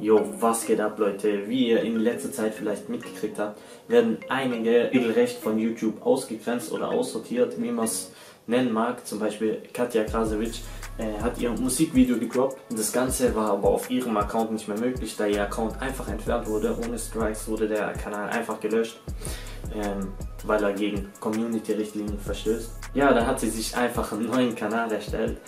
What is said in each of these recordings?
Jo, was geht ab Leute? Wie ihr in letzter Zeit vielleicht mitgekriegt habt, werden einige regelrecht von YouTube ausgegrenzt oder aussortiert, wie man es nennen mag. Zum Beispiel Katja Krasowitsch äh, hat ihr Musikvideo gedroppt. Das Ganze war aber auf ihrem Account nicht mehr möglich, da ihr Account einfach entfernt wurde. Ohne Strikes wurde der Kanal einfach gelöscht ähm, weil er gegen Community-Richtlinien verstößt. Ja, da hat sie sich einfach einen neuen Kanal erstellt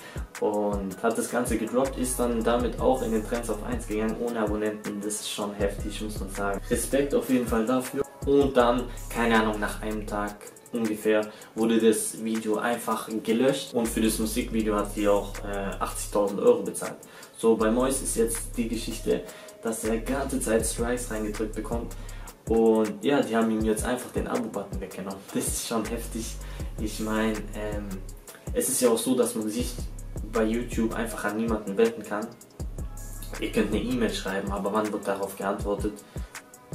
und hat das Ganze gedroppt, ist dann damit auch in den Trends auf 1 gegangen, ohne Abonnenten. Das ist schon heftig, muss man sagen. Respekt auf jeden Fall dafür. Und dann, keine Ahnung, nach einem Tag ungefähr wurde das Video einfach gelöscht und für das Musikvideo hat sie auch äh, 80.000 Euro bezahlt. So, bei Mois ist jetzt die Geschichte, dass er ganze Zeit Strikes reingedrückt bekommt und ja, die haben ihm jetzt einfach den Abo-Button weggenommen. Das ist schon heftig. Ich meine, ähm, es ist ja auch so, dass man sich bei YouTube einfach an niemanden wenden kann. Ihr könnt eine E-Mail schreiben, aber wann wird darauf geantwortet?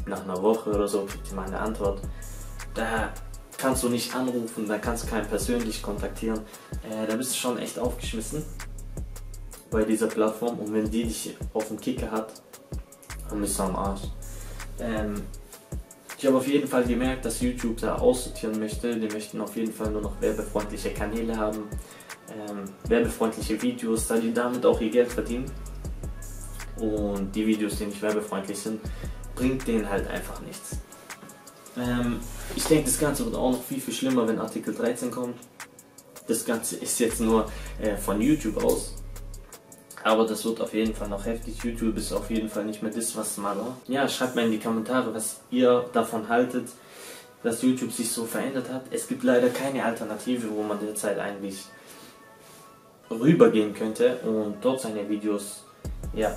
Nach einer Woche oder so kriegt ihr mal eine Antwort. Da kannst du nicht anrufen, da kannst du keinen persönlich kontaktieren. Äh, da bist du schon echt aufgeschmissen bei dieser Plattform und wenn die dich auf dem Kicker hat, dann bist du am Arsch. Ähm, ich habe auf jeden Fall gemerkt, dass YouTube da aussortieren möchte. Die möchten auf jeden Fall nur noch werbefreundliche Kanäle haben, ähm, werbefreundliche Videos, da die damit auch ihr Geld verdienen. Und die Videos, die nicht werbefreundlich sind, bringt denen halt einfach nichts. Ähm, ich denke, das Ganze wird auch noch viel, viel schlimmer, wenn Artikel 13 kommt. Das Ganze ist jetzt nur äh, von YouTube aus. Aber das wird auf jeden Fall noch heftig. YouTube ist auf jeden Fall nicht mehr das, was mal war. Ja, schreibt mal in die Kommentare, was ihr davon haltet, dass YouTube sich so verändert hat. Es gibt leider keine Alternative, wo man derzeit eigentlich rübergehen könnte und dort seine Videos ja,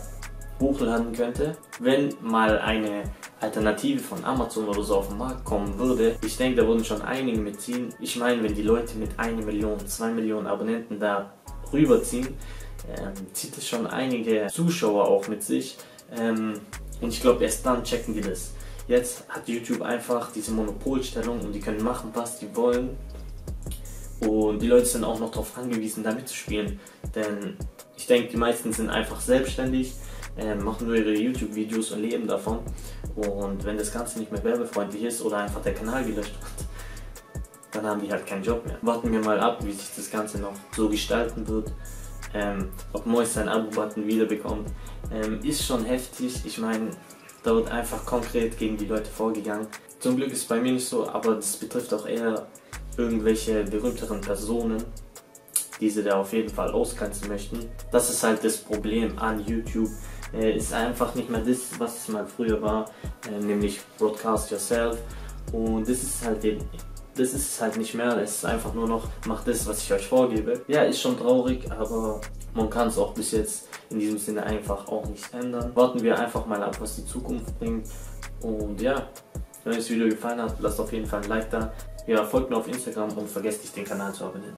hochladen könnte. Wenn mal eine Alternative von Amazon oder so auf den Markt kommen würde, ich denke, da würden schon einige mitziehen. Ich meine, wenn die Leute mit 1 Million, 2 Millionen Abonnenten da rüberziehen, ähm, zieht es schon einige Zuschauer auch mit sich. Ähm, und ich glaube, erst dann checken die das. Jetzt hat YouTube einfach diese Monopolstellung und die können machen, was die wollen. Und die Leute sind auch noch darauf angewiesen, da mitzuspielen. Denn ich denke, die meisten sind einfach selbstständig, äh, machen nur ihre YouTube-Videos und leben davon. Und wenn das Ganze nicht mehr werbefreundlich ist oder einfach der Kanal gelöscht wird, dann haben die halt keinen Job mehr. Warten wir mal ab, wie sich das Ganze noch so gestalten wird ähm, ob Mois seinen Abo-Button wiederbekommt, ähm, ist schon heftig. Ich meine, da wird einfach konkret gegen die Leute vorgegangen. Zum Glück ist es bei mir nicht so, aber das betrifft auch eher irgendwelche berühmteren Personen, die sie da auf jeden Fall ausgrenzen möchten. Das ist halt das Problem an YouTube. Äh, ist einfach nicht mehr das, was es mal früher war, äh, nämlich Broadcast Yourself. Und das ist halt den das ist es halt nicht mehr. Es ist einfach nur noch, macht das, was ich euch vorgebe. Ja, ist schon traurig, aber man kann es auch bis jetzt in diesem Sinne einfach auch nicht ändern. Warten wir einfach mal ab, was die Zukunft bringt. Und ja, wenn euch das Video gefallen hat, lasst auf jeden Fall ein Like da. Ja, folgt mir auf Instagram und vergesst nicht den Kanal zu abonnieren.